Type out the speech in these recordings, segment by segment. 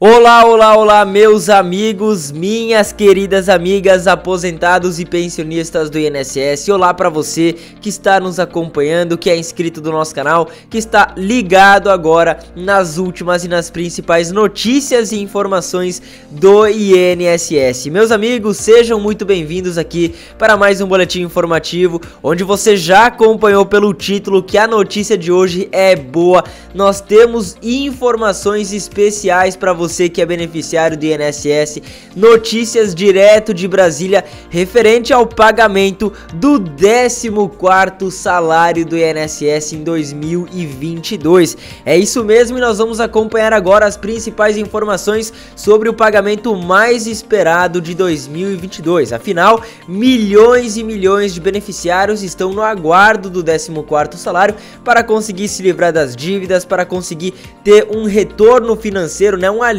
Olá, olá, olá, meus amigos, minhas queridas amigas, aposentados e pensionistas do INSS. Olá para você que está nos acompanhando, que é inscrito do nosso canal, que está ligado agora nas últimas e nas principais notícias e informações do INSS. Meus amigos, sejam muito bem-vindos aqui para mais um boletim informativo, onde você já acompanhou pelo título que a notícia de hoje é boa. Nós temos informações especiais para você você que é beneficiário do INSS, notícias direto de Brasília referente ao pagamento do 14º salário do INSS em 2022. É isso mesmo e nós vamos acompanhar agora as principais informações sobre o pagamento mais esperado de 2022. Afinal, milhões e milhões de beneficiários estão no aguardo do 14º salário para conseguir se livrar das dívidas, para conseguir ter um retorno financeiro, né, um alívio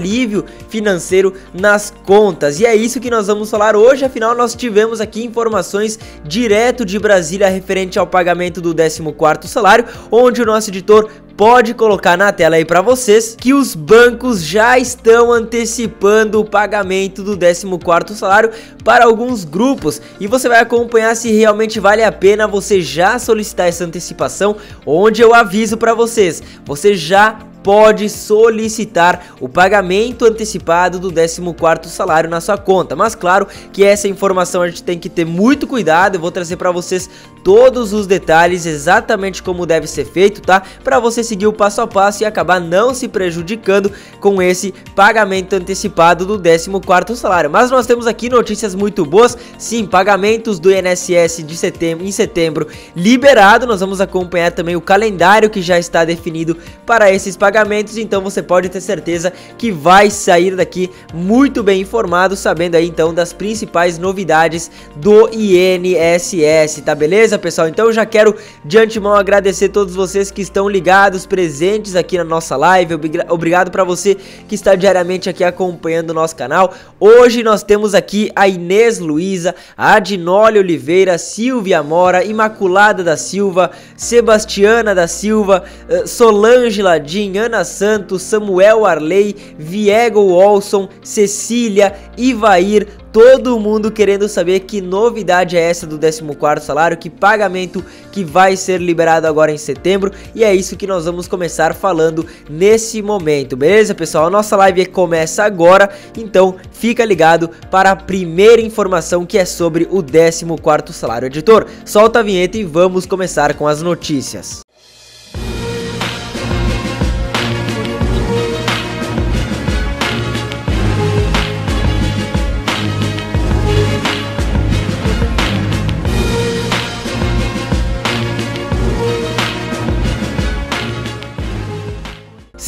financeiro nas contas. E é isso que nós vamos falar hoje, afinal nós tivemos aqui informações direto de Brasília referente ao pagamento do 14º salário, onde o nosso editor pode colocar na tela aí para vocês que os bancos já estão antecipando o pagamento do 14º salário para alguns grupos e você vai acompanhar se realmente vale a pena você já solicitar essa antecipação, onde eu aviso para vocês, você já pode solicitar o pagamento antecipado do 14º salário na sua conta. Mas claro que essa informação a gente tem que ter muito cuidado, eu vou trazer para vocês todos os detalhes exatamente como deve ser feito, tá? Para você seguir o passo a passo e acabar não se prejudicando com esse pagamento antecipado do 14º salário. Mas nós temos aqui notícias muito boas. Sim, pagamentos do INSS de setembro em setembro liberado. Nós vamos acompanhar também o calendário que já está definido para esses pagamentos então você pode ter certeza que vai sair daqui muito bem informado, sabendo aí então das principais novidades do INSS, tá beleza, pessoal? Então eu já quero de antemão agradecer todos vocês que estão ligados, presentes aqui na nossa live. Obrigado para você que está diariamente aqui acompanhando o nosso canal. Hoje nós temos aqui a Inês Luiza, a Adinole Oliveira, Silvia Mora, Imaculada da Silva, Sebastiana da Silva, eh, Solange Ladim, Ana Santos, Samuel Arley, Viego Olson, Cecília, Ivair, todo mundo querendo saber que novidade é essa do 14º salário, que pagamento que vai ser liberado agora em setembro, e é isso que nós vamos começar falando nesse momento, beleza pessoal? A nossa live começa agora, então fica ligado para a primeira informação que é sobre o 14º salário. Editor, solta a vinheta e vamos começar com as notícias.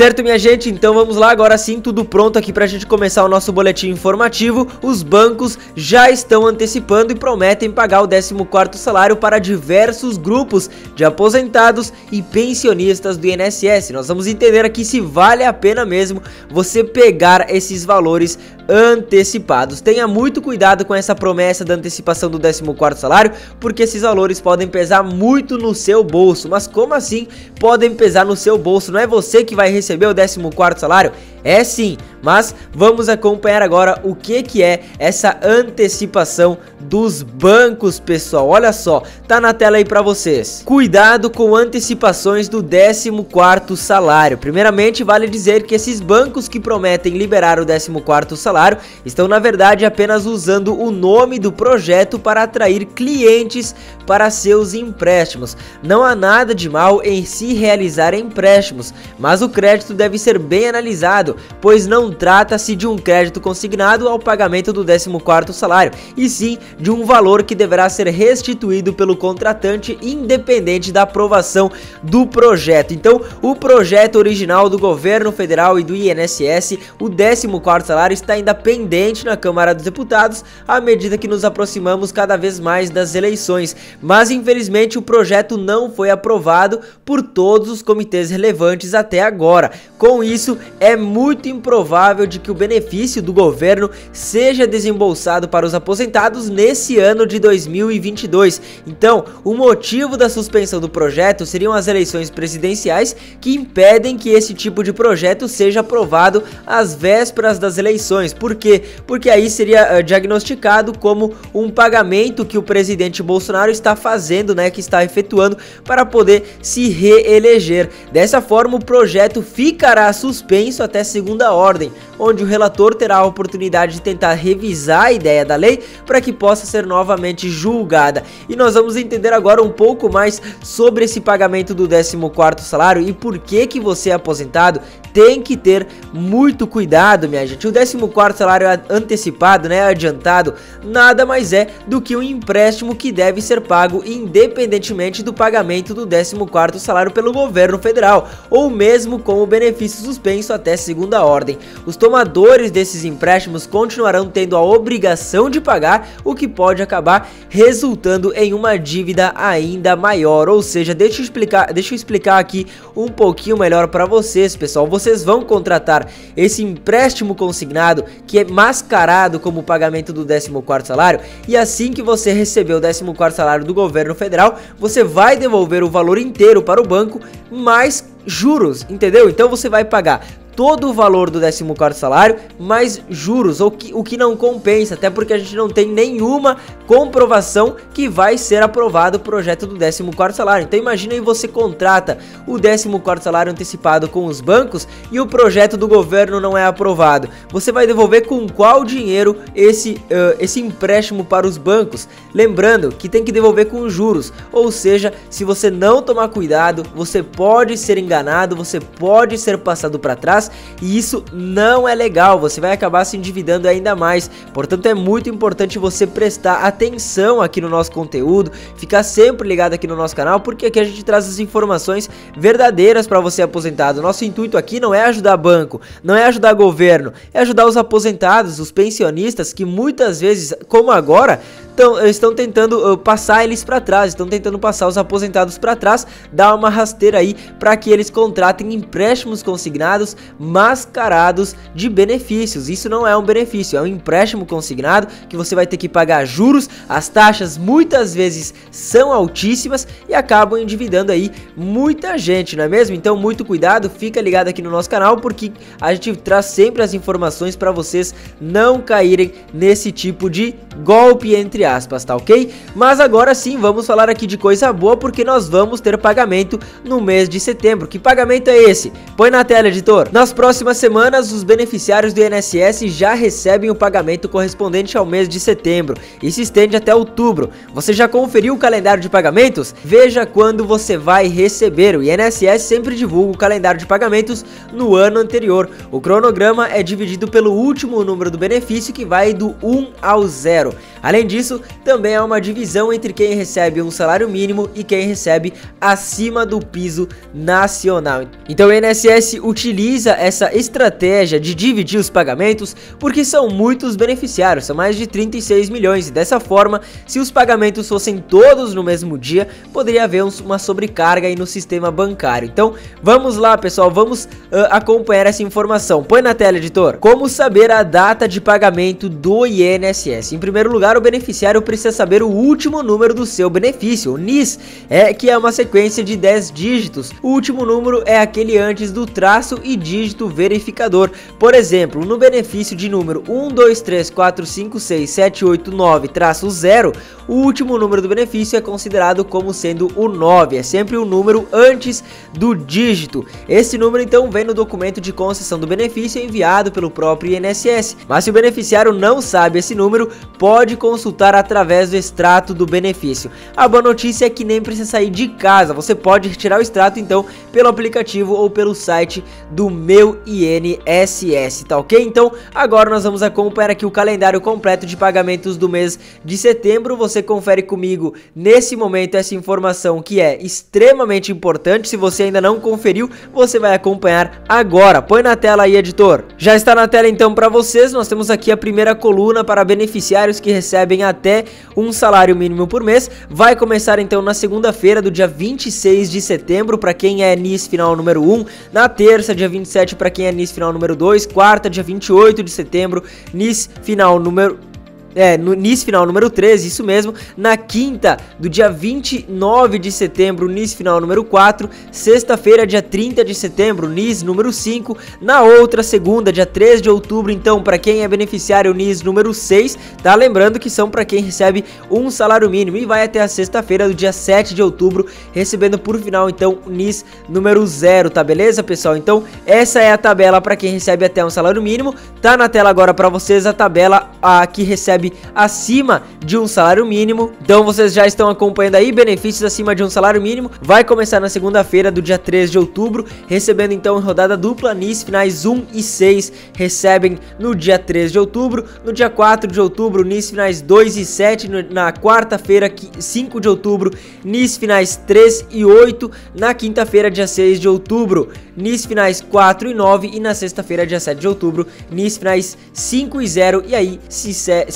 Certo, minha gente? Então vamos lá, agora sim, tudo pronto aqui pra gente começar o nosso boletim informativo. Os bancos já estão antecipando e prometem pagar o 14º salário para diversos grupos de aposentados e pensionistas do INSS. Nós vamos entender aqui se vale a pena mesmo você pegar esses valores antecipados. Tenha muito cuidado com essa promessa da antecipação do 14º salário, porque esses valores podem pesar muito no seu bolso. Mas como assim podem pesar no seu bolso? Não é você que vai receber o 14º salário? É sim, mas vamos acompanhar agora o que que é essa antecipação dos bancos, pessoal. Olha só, tá na tela aí para vocês. Cuidado com antecipações do 14º salário. Primeiramente, vale dizer que esses bancos que prometem liberar o 14º salário estão na verdade apenas usando o nome do projeto para atrair clientes para seus empréstimos. Não há nada de mal em se realizar empréstimos, mas o crédito deve ser bem analisado pois não trata-se de um crédito consignado ao pagamento do 14º salário, e sim de um valor que deverá ser restituído pelo contratante independente da aprovação do projeto. Então, o projeto original do governo federal e do INSS, o 14º salário está ainda pendente na Câmara dos Deputados à medida que nos aproximamos cada vez mais das eleições, mas infelizmente o projeto não foi aprovado por todos os comitês relevantes até agora. Com isso, é muito muito improvável de que o benefício do governo seja desembolsado para os aposentados nesse ano de 2022. Então, o motivo da suspensão do projeto seriam as eleições presidenciais que impedem que esse tipo de projeto seja aprovado às vésperas das eleições. Por quê? Porque aí seria uh, diagnosticado como um pagamento que o presidente Bolsonaro está fazendo, né, que está efetuando para poder se reeleger. Dessa forma, o projeto ficará suspenso até segunda ordem, onde o relator terá a oportunidade de tentar revisar a ideia da lei para que possa ser novamente julgada. E nós vamos entender agora um pouco mais sobre esse pagamento do 14º salário e por que que você é aposentado tem que ter muito cuidado, minha gente. O 14º salário antecipado, né, adiantado, nada mais é do que um empréstimo que deve ser pago independentemente do pagamento do 14º salário pelo governo federal, ou mesmo com o benefício suspenso até segunda ordem. Os tomadores desses empréstimos continuarão tendo a obrigação de pagar, o que pode acabar resultando em uma dívida ainda maior. Ou seja, deixa eu explicar, deixa eu explicar aqui um pouquinho melhor para vocês, pessoal. Vocês vão contratar esse empréstimo consignado que é mascarado como pagamento do 14º salário e assim que você receber o 14º salário do governo federal, você vai devolver o valor inteiro para o banco mais juros, entendeu? Então você vai pagar todo o valor do 14 salário, mais juros, ou que, o que não compensa, até porque a gente não tem nenhuma comprovação que vai ser aprovado o projeto do 14 salário. Então imagina aí você contrata o 14 salário antecipado com os bancos e o projeto do governo não é aprovado. Você vai devolver com qual dinheiro esse, uh, esse empréstimo para os bancos? Lembrando que tem que devolver com juros, ou seja, se você não tomar cuidado, você pode ser enganado, você pode ser passado para trás e isso não é legal, você vai acabar se endividando ainda mais. Portanto, é muito importante você prestar atenção aqui no nosso conteúdo, ficar sempre ligado aqui no nosso canal, porque aqui a gente traz as informações verdadeiras para você aposentado. Nosso intuito aqui não é ajudar banco, não é ajudar governo, é ajudar os aposentados, os pensionistas que muitas vezes, como agora, tão, estão tentando uh, passar eles para trás, estão tentando passar os aposentados para trás, dar uma rasteira aí para que eles contratem empréstimos consignados mascarados de benefícios. Isso não é um benefício, é um empréstimo consignado que você vai ter que pagar juros, as taxas muitas vezes são altíssimas e acabam endividando aí muita gente, não é mesmo? Então muito cuidado, fica ligado aqui no nosso canal porque a gente traz sempre as informações para vocês não caírem nesse tipo de golpe entre aspas, tá ok? Mas agora sim, vamos falar aqui de coisa boa porque nós vamos ter pagamento no mês de setembro. Que pagamento é esse? Põe na tela, editor. Nas próximas semanas, os beneficiários do INSS já recebem o pagamento correspondente ao mês de setembro e se estende até outubro. Você já conferiu o calendário de pagamentos? Veja quando você vai receber. O INSS sempre divulga o calendário de pagamentos no ano anterior. O cronograma é dividido pelo último número do benefício que vai do 1 ao 0. Além disso, também há uma divisão entre quem recebe um salário mínimo e quem recebe acima do piso nacional. Então o INSS utiliza essa estratégia de dividir os pagamentos porque são muitos beneficiários, são mais de 36 milhões e dessa forma, se os pagamentos fossem todos no mesmo dia, poderia haver uma sobrecarga aí no sistema bancário. Então vamos lá pessoal, vamos uh, acompanhar essa informação. Põe na tela editor. Como saber a data de pagamento do INSS? Em primeiro lugar, o beneficiário precisa saber o último número do seu benefício, o NIS, é, que é uma sequência de 10 dígitos. O último número é aquele antes do traço e dígito verificador. Por exemplo, no benefício de número 1, 2, 3, 4, 5, 6, 7, 8, 9, traço 0, o último número do benefício é considerado como sendo o 9, é sempre o número antes do dígito. Esse número então vem no documento de concessão do benefício enviado pelo próprio INSS. Mas se o beneficiário não sabe esse número, pode consultar através do extrato do benefício. A boa notícia é que nem precisa sair de casa, você pode retirar o extrato então pelo aplicativo ou pelo site do meu INSS, tá ok? Então agora nós vamos acompanhar aqui o calendário completo de pagamentos do mês de setembro. Você confere comigo nesse momento essa informação que é extremamente importante. Se você ainda não conferiu, você vai acompanhar agora. Põe na tela aí, editor. Já está na tela então para vocês. Nós temos aqui a primeira coluna para beneficiários beneficiários que recebem até um salário mínimo por mês. Vai começar então na segunda-feira do dia 26 de setembro para quem é NIS final número 1, na terça, dia 27 para quem é NIS final número 2, quarta, dia 28 de setembro, NIS final número é, no NIS final número 13, isso mesmo. Na quinta, do dia 29 de setembro, NIS final número 4. Sexta-feira, dia 30 de setembro, NIS número 5. Na outra segunda, dia 3 de outubro, então, para quem é beneficiário, NIS número 6. Tá lembrando que são para quem recebe um salário mínimo. E vai até a sexta-feira, do dia 7 de outubro, recebendo por final, então, NIS número 0, tá beleza, pessoal? Então, essa é a tabela para quem recebe até um salário mínimo. Tá na tela agora para vocês a tabela a que recebe recebe acima de um salário mínimo. Então vocês já estão acompanhando aí benefícios acima de um salário mínimo. Vai começar na segunda-feira do dia 3 de outubro, recebendo então em rodada dupla NIS finais 1 e 6 recebem no dia 3 de outubro, no dia 4 de outubro NIS finais 2 e 7, na quarta-feira 5 de outubro NIS finais 3 e 8, na quinta-feira dia 6 de outubro NIS finais 4 e 9 e na sexta-feira dia 7 de outubro NIS finais 5 e 0 e aí se,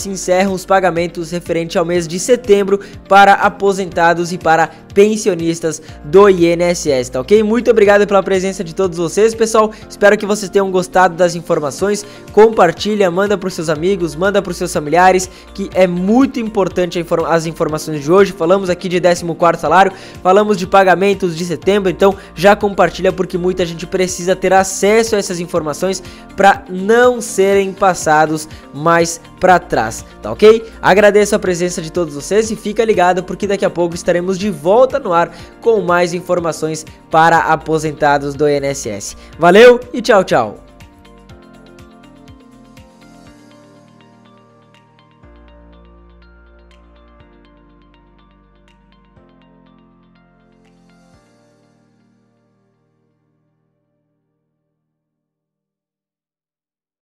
encerram os pagamentos referente ao mês de setembro para aposentados e para pensionistas do INSS, tá ok? Muito obrigado pela presença de todos vocês, pessoal. Espero que vocês tenham gostado das informações. Compartilha, manda para seus amigos, manda para seus familiares, que é muito importante as informações de hoje. Falamos aqui de 14º salário, falamos de pagamentos de setembro, então já compartilha porque muita gente precisa ter acesso a essas informações para não serem passados mais para trás, tá ok? Agradeço a presença de todos vocês e fica ligado porque daqui a pouco estaremos de volta no ar com mais informações para aposentados do INSS. Valeu e tchau, tchau!